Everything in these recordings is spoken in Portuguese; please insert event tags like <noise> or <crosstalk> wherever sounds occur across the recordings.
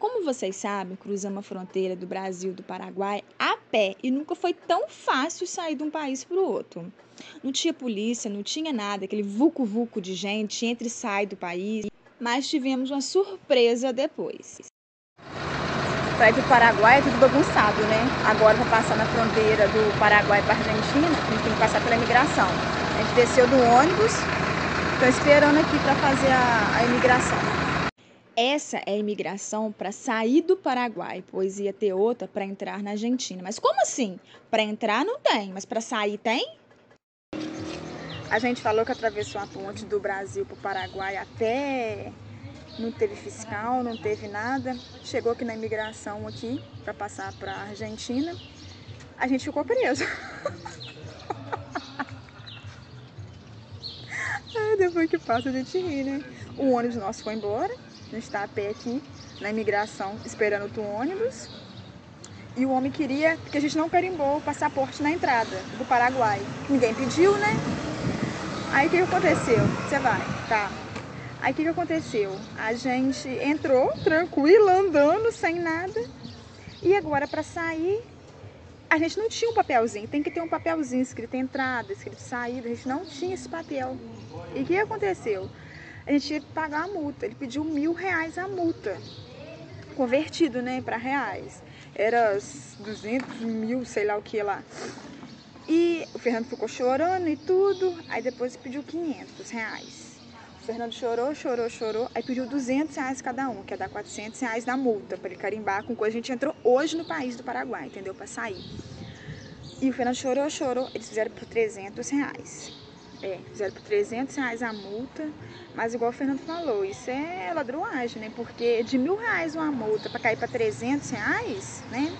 Como vocês sabem, cruzamos a fronteira do Brasil do Paraguai a pé e nunca foi tão fácil sair de um país para o outro. Não tinha polícia, não tinha nada, aquele vucu-vucu de gente entra e sai do país, mas tivemos uma surpresa depois. Para ir para o Paraguai é tudo bagunçado, né? Agora para passar na fronteira do Paraguai para a Argentina, a gente tem que passar pela imigração. A gente desceu do ônibus, estou esperando aqui para fazer a, a imigração. Essa é a imigração para sair do Paraguai, pois ia ter outra para entrar na Argentina. Mas como assim? Para entrar não tem, mas para sair tem? A gente falou que atravessou a ponte do Brasil para o Paraguai até não teve fiscal, não teve nada. Chegou aqui na imigração aqui para passar para a Argentina. A gente ficou preso. <laughs> depois que passa a gente ri, né? O ônibus nosso foi embora a gente está a pé aqui na imigração esperando o ônibus. E o homem queria que a gente não carimbou o passaporte na entrada do Paraguai. Ninguém pediu, né? Aí o que, que aconteceu? Você vai, tá? Aí o que, que aconteceu? A gente entrou tranquila, andando, sem nada. E agora para sair, a gente não tinha um papelzinho. Tem que ter um papelzinho escrito entrada, escrito saída. A gente não tinha esse papel. E o que aconteceu? A gente que pagar a multa. Ele pediu mil reais a multa, convertido, né, para reais. Era 200 mil, sei lá o que lá. E o Fernando ficou chorando e tudo, aí depois pediu 500 reais. O Fernando chorou, chorou, chorou, aí pediu 200 reais cada um, que ia dar 400 reais na multa, para ele carimbar com coisa. A gente entrou hoje no país do Paraguai, entendeu? Para sair. E o Fernando chorou, chorou, eles fizeram por 300 reais. É, fizeram por 300 reais a multa, mas igual o Fernando falou, isso é ladruagem, né? Porque de mil reais uma multa para cair para 300 reais, né?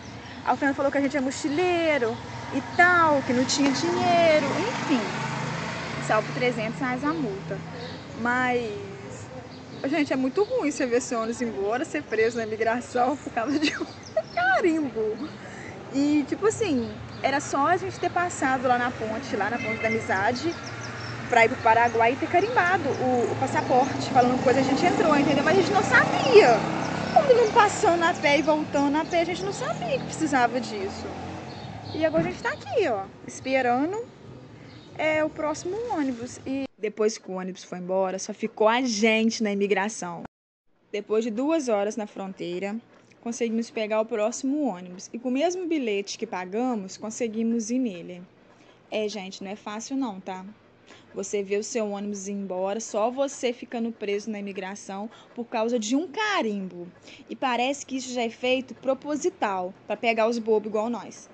Aí o Fernando falou que a gente é mochileiro e tal, que não tinha dinheiro, enfim. Saiu por 300 reais a multa. Mas, gente, é muito ruim você ver esse ônibus embora, ser preso na imigração por causa de um <laughs> carimbo. E, tipo assim, era só a gente ter passado lá na ponte, lá na ponte da amizade, para ir pro Paraguai e ter carimbado o, o, passaporte, falando coisa, a gente entrou, entendeu? Mas a gente não sabia. Como não passando a pé e voltando a pé, a gente não sabia que precisava disso. E agora a gente tá aqui, ó, esperando é, o próximo ônibus. E depois que o ônibus foi embora, só ficou a gente na imigração. Depois de duas horas na fronteira, conseguimos pegar o próximo ônibus. E com o mesmo bilhete que pagamos, conseguimos ir nele. É, gente, não é fácil não, tá? Você vê o seu ônibus ir embora, só você ficando preso na imigração por causa de um carimbo. E parece que isso já é feito proposital, para pegar os bobos igual nós.